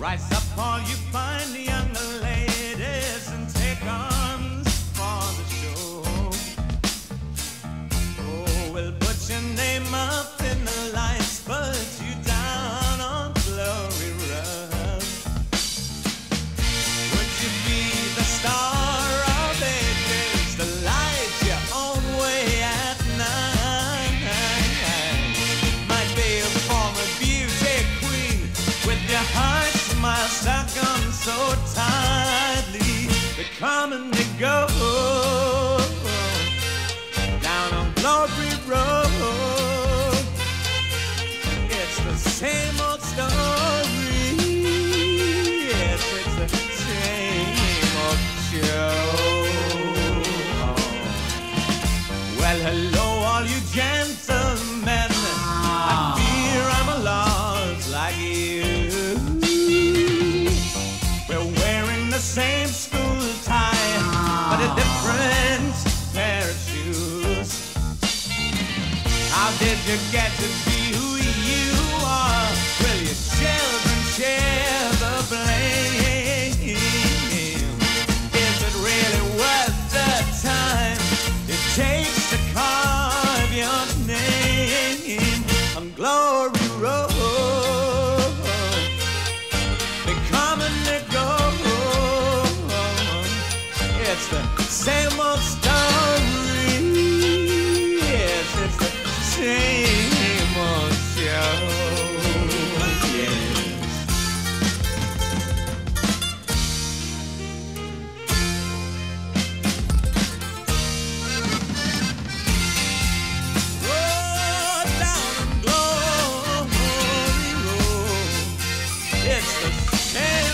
Rise up, all you fine young ladies. So tightly. They come and they go down on Glory Row. It's the same old story. Yes, it's the same old show. Well, hello, all you gentlemen. Did you get to be who you are? Will your children share the blame? Is it really worth the time it takes to carve your name on Glory Row? They come and they go. It's the same old story. Hey!